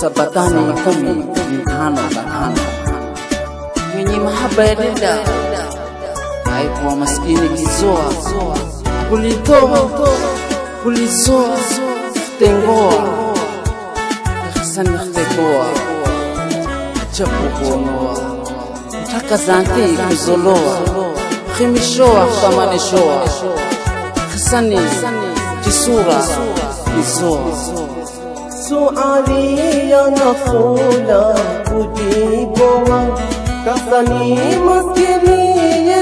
Sabatani kumi mkana bakana mwenye mahaba ya deda haikuwa maskini kizoa. Kulitoa kulizoa tengoa sanitekoa chapukuonoa taka zanti kuzoloa. Khimishoa khamanishoa hisani kisura kizoa. سؤالي يا نخولة أجيبها كفني مسكني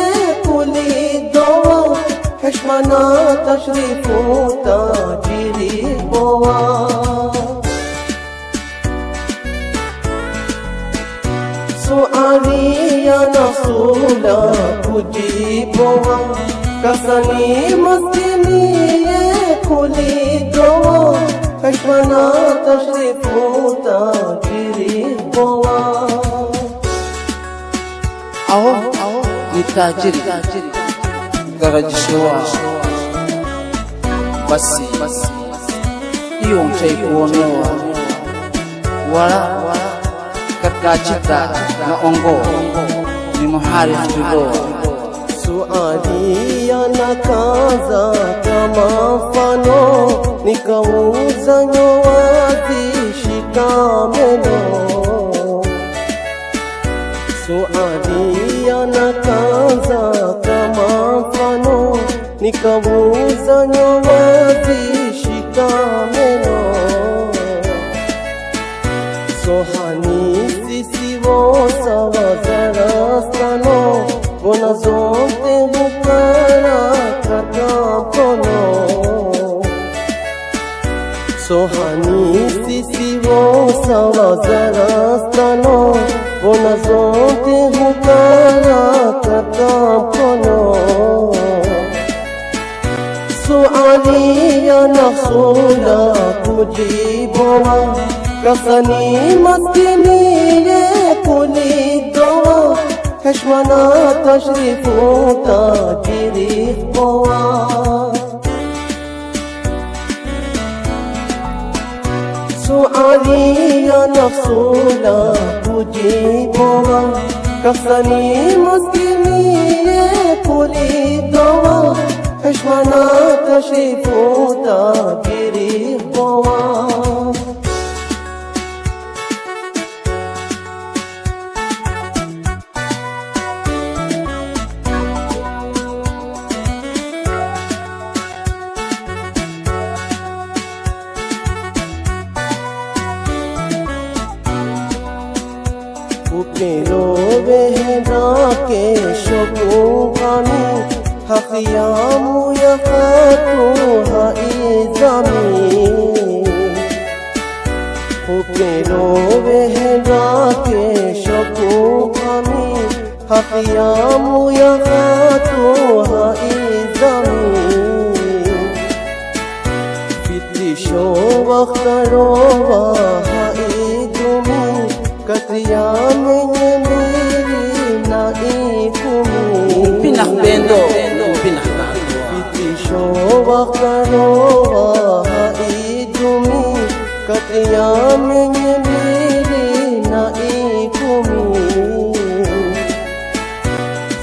كل الدواء حشمنا تشريف تاجري بوا. سؤالي يا نخولة أجيبها كفني مسكني كل الدواء Espanatas de puta Quiriboa Aô, aô, Itadiri Gara de Shoa Basi, basi Ion Chaikono Wara, wara Katika chita na ongo. Ni muhari tuloa Suadia kaza mafano nikauza nyoa zishikameno suadia na kaza kama mfano nikauza nyoa zishikameno sohani sisivo sawazarastano سخنی سیسی و سوازر استانو و نزونتی هتارا تبدام کنو سعالی یا نخصولا مجیبوا رسنی مستی میره کلی دوا کشمنا تشریف و تاجیری قوا tajiri boa suali ya nafsula kujiboa kafani maskini ye kulidoa حشمنا تشريف تاجري قوام راكش شكوغني حقيام يفاتوها إذامي خوكلو به راكش شكوغني حقيام يفاتوها إذامي فتلي شو وقت روها إدومي كتريامي nakupendo Pitisho wakaroa idumi itumi menye miri na ikumi.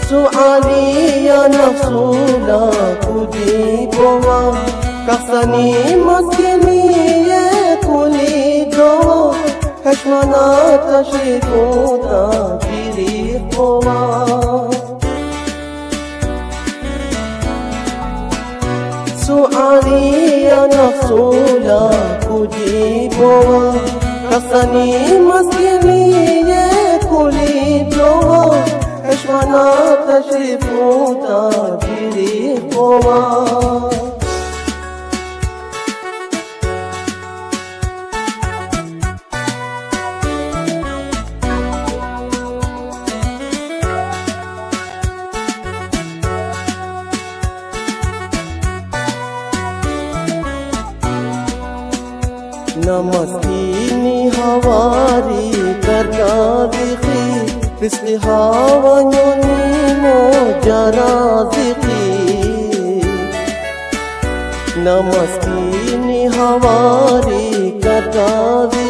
Suali ya nafsula kujibowa Kasani maskini ye kulidowa Kashwana tashrikuta birikowa سؤالي نفس لا تجيبها كسني مسكينية كليبها كشفنا تشرف تعبيرها نمستینی هواری کرنازقی مثل هوا नमस्ति निवाे कदा दीति कृष् होनी मो जरादि नमस्ति निवाे कदा दि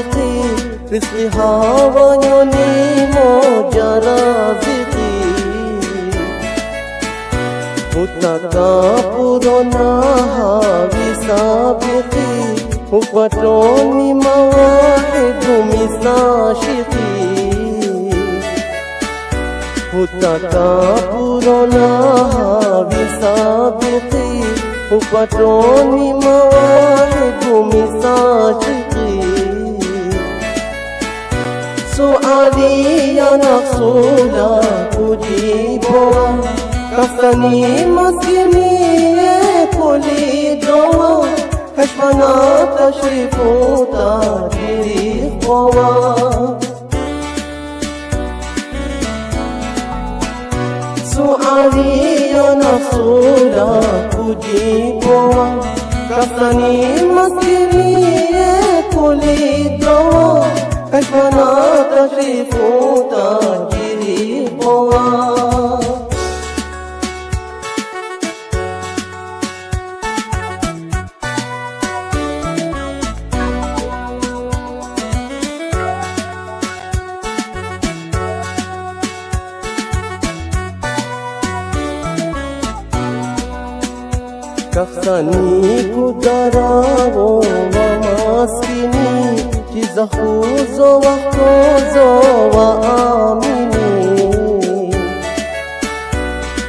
कृष् होनी मो जरादि Ufatoni mawale dumisa shiti Utata purona visa biti Ufatoni mawale dumisa shiti سؤالي يا نقصولا تجيبوا كفتني مسكني كل دوا tashrifu tajiri qowa Suali ya nafsula kujiboa Kafani maskini ye kulidoa Kashfana tashrifu tajiri kafaniku darabo wa maskini kizahuzo wa kozo wa amini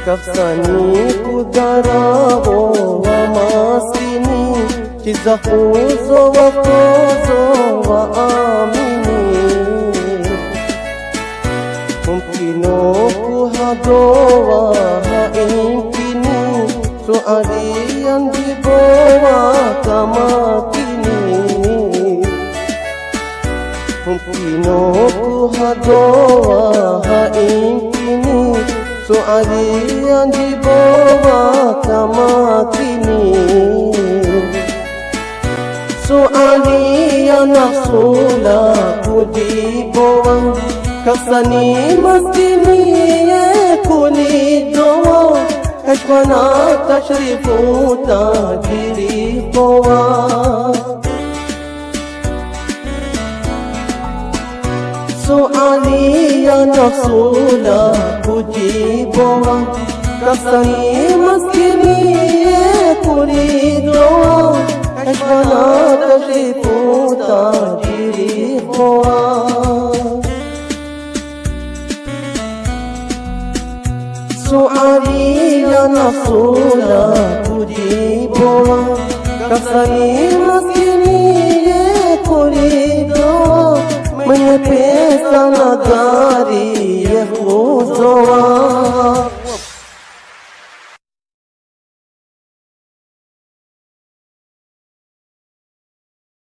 kafaniku darabo wa maskini kizahuzo wa kozo wa amini kumkino kuhadowa haimkini tuadi yang dibawa kamatini Mumpino ku hadoa ini Soali yang dibawa kamatini Soali yang nafsula ku dibawa Kasani mastini ya kuni اشوانا تشريف تاكيري قوا سؤالي يا نفسولا أجيبها كسري مسكني كريد روى پیسن داری یه خوزوان